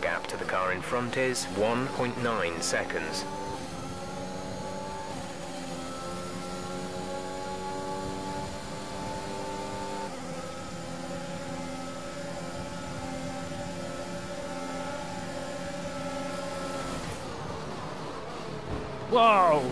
gap to the car in front is 1.9 seconds. Whoa!